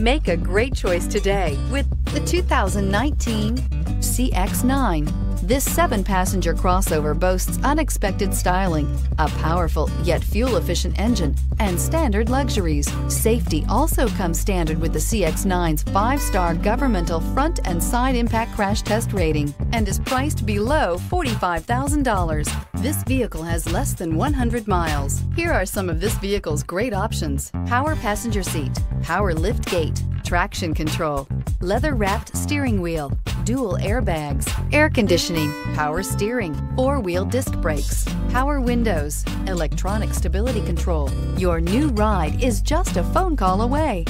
Make a great choice today with the 2019 CX-9. This seven-passenger crossover boasts unexpected styling, a powerful yet fuel-efficient engine, and standard luxuries. Safety also comes standard with the CX-9's five-star governmental front and side impact crash test rating and is priced below $45,000. This vehicle has less than 100 miles. Here are some of this vehicle's great options. Power passenger seat, power lift gate, traction control, leather wrapped steering wheel, dual airbags, air conditioning, power steering, four wheel disc brakes, power windows, electronic stability control. Your new ride is just a phone call away.